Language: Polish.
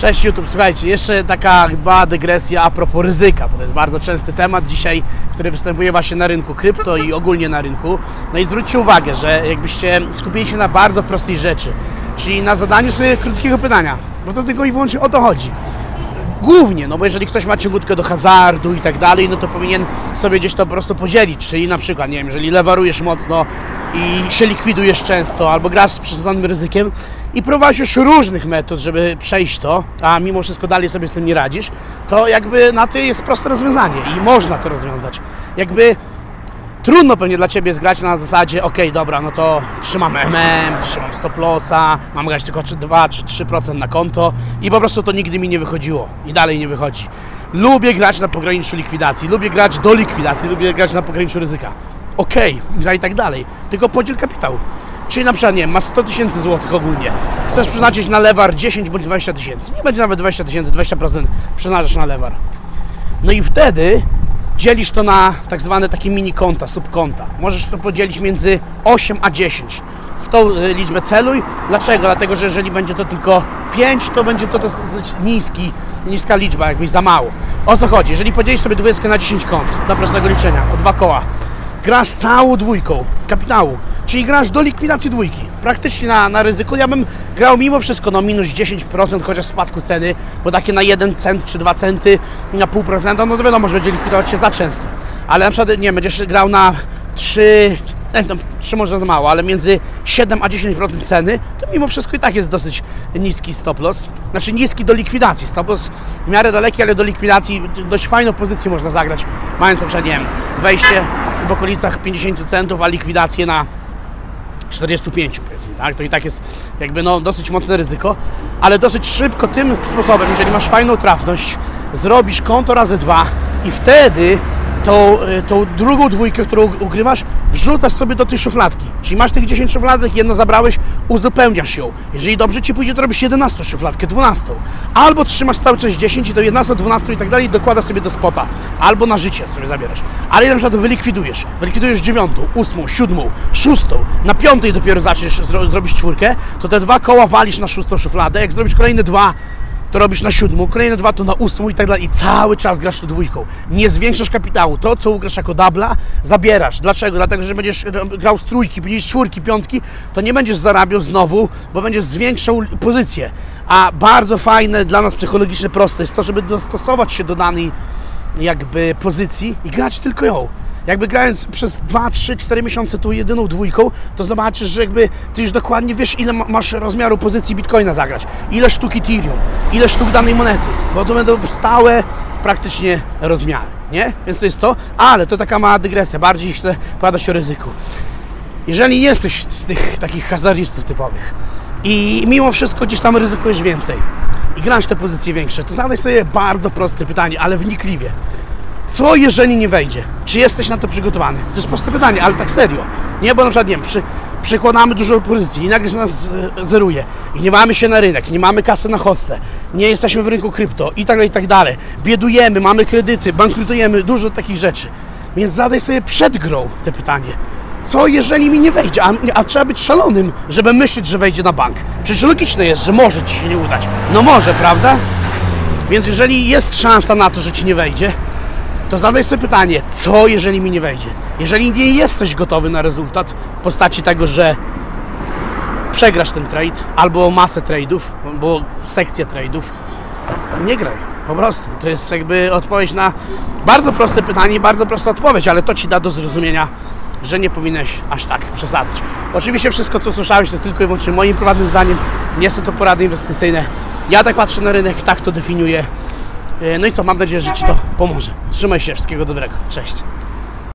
Cześć YouTube, słuchajcie, jeszcze taka mała dygresja a propos ryzyka, bo to jest bardzo częsty temat dzisiaj, który występuje właśnie na rynku krypto i ogólnie na rynku. No i zwróćcie uwagę, że jakbyście skupili się na bardzo prostej rzeczy, czyli na zadaniu sobie krótkiego pytania, bo to tylko i wyłącznie o to chodzi. Głównie, no bo jeżeli ktoś ma ciągutkę do hazardu i tak dalej, no to powinien sobie gdzieś to po prostu podzielić, czyli na przykład, nie wiem, jeżeli lewarujesz mocno i się likwidujesz często, albo grasz z przesadzonym ryzykiem i prowadzisz różnych metod, żeby przejść to, a mimo wszystko dalej sobie z tym nie radzisz, to jakby na to jest proste rozwiązanie i można to rozwiązać. Jakby trudno pewnie dla Ciebie jest grać na zasadzie, ok, dobra, no to trzymam MM, trzymam stop lossa, mam grać tylko 2 czy 3% na konto i po prostu to nigdy mi nie wychodziło i dalej nie wychodzi. Lubię grać na pograniczu likwidacji, lubię grać do likwidacji, lubię grać na pograniczu ryzyka. Ok, gra i tak dalej, tylko podziel kapitał. Czyli na przykład, nie masz 100 tysięcy złotych ogólnie, chcesz przeznaczyć na lewar 10 bądź 20 tysięcy, nie będzie nawet 20 tysięcy, 20% przeznaczasz na lewar. No i wtedy dzielisz to na tak zwane takie mini konta, subkonta. Możesz to podzielić między 8 a 10. W tą y, liczbę celuj. Dlaczego? Dlatego, że jeżeli będzie to tylko 5, to będzie to dosyć niski, niska liczba, jakbyś za mało. O co chodzi? Jeżeli podzielisz sobie 20 na 10 kont, do prostego liczenia, po dwa koła, grasz całą dwójką kapitału, czyli grasz do likwidacji dwójki, praktycznie na, na ryzyku. Ja bym grał mimo wszystko no minus 10% chociaż spadku ceny, bo takie na 1 cent czy 2 centy, na pół procenta, no to wiadomo, że będzie likwidować się za często. Ale na przykład, nie będziesz grał na 3, nie, no, 3 może za mało, ale między 7 a 10% ceny, to mimo wszystko i tak jest dosyć niski stop loss. Znaczy niski do likwidacji. Stop loss w miarę daleki, ale do likwidacji dość fajną pozycję można zagrać, mając na przykład, nie wiem, wejście w okolicach 50 centów, a likwidację na 45 powiedzmy, tak? To i tak jest jakby no dosyć mocne ryzyko, ale dosyć szybko tym sposobem, jeżeli masz fajną trafność, zrobisz konto razy dwa i wtedy tą, y, tą drugą dwójkę, którą ugrywasz, wrzucasz sobie do tej szufladki. Czyli masz tych 10 szufladek, jedno zabrałeś, uzupełniasz ją. Jeżeli dobrze Ci pójdzie, to robisz 11 szufladkę, 12. Albo trzymasz cały czas 10 i do 11, 12 i tak dalej dokładasz sobie do spota. Albo na życie sobie zabierasz. Ale na przykład wylikwidujesz. Wylikwidujesz dziewiątą, ósmą, siódmą, szóstą. Na piątej dopiero zaczniesz zro zrobić czwórkę, to te dwa koła walisz na szóstą szufladę. Jak zrobisz kolejne dwa, to robisz na siódmą, kolejne dwa to na ósmą i tak dalej. I cały czas grasz tu dwójką. Nie zwiększasz kapitału. To, co ugrasz jako dubla, zabierasz. Dlaczego? Dlatego, że będziesz grał z trójki, będziesz czwórki, piątki, to nie będziesz zarabiał znowu, bo będziesz zwiększał pozycję. A bardzo fajne dla nas psychologicznie proste jest to, żeby dostosować się do danej jakby pozycji i grać tylko ją jakby grając przez 2, 3, 4 miesiące tą jedyną dwójką, to zobaczysz, że jakby ty już dokładnie wiesz, ile masz rozmiaru pozycji Bitcoina zagrać, ile sztuk Ethereum, ile sztuk danej monety, bo to będą stałe praktycznie rozmiary, nie? Więc to jest to, ale to taka mała dygresja, bardziej chcę pogadać o ryzyku. Jeżeli jesteś z tych takich hazardistów typowych i mimo wszystko gdzieś tam ryzykujesz więcej i grasz te pozycje większe, to zadaj sobie bardzo proste pytanie, ale wnikliwie. Co jeżeli nie wejdzie? Czy jesteś na to przygotowany? To jest proste pytanie, ale tak serio. Nie, bo na przykład, nie wiem, przy, przekładamy dużo opozycji i nagle się nas e, zeruje i nie mamy się na rynek, nie mamy kasy na hossę, nie jesteśmy w rynku krypto i tak dalej, i tak dalej. Biedujemy, mamy kredyty, bankrutujemy, dużo takich rzeczy. Więc zadaj sobie przed grą te pytanie. Co jeżeli mi nie wejdzie? A, a trzeba być szalonym, żeby myśleć, że wejdzie na bank. Przecież logiczne jest, że może Ci się nie udać. No może, prawda? Więc jeżeli jest szansa na to, że Ci nie wejdzie, to zadaj sobie pytanie, co jeżeli mi nie wejdzie? Jeżeli nie jesteś gotowy na rezultat w postaci tego, że przegrasz ten trade, albo masę trade'ów, albo sekcję trade'ów, nie graj. Po prostu. To jest jakby odpowiedź na bardzo proste pytanie, bardzo prosta odpowiedź, ale to Ci da do zrozumienia, że nie powinieneś aż tak przesadzać. Oczywiście wszystko, co słyszałeś, to jest tylko i wyłącznie moim prywatnym zdaniem. Nie są to porady inwestycyjne. Ja tak patrzę na rynek, tak to definiuję. No i co, mam nadzieję, że Ci to pomoże. Trzymaj się, wszystkiego dobrego. Cześć.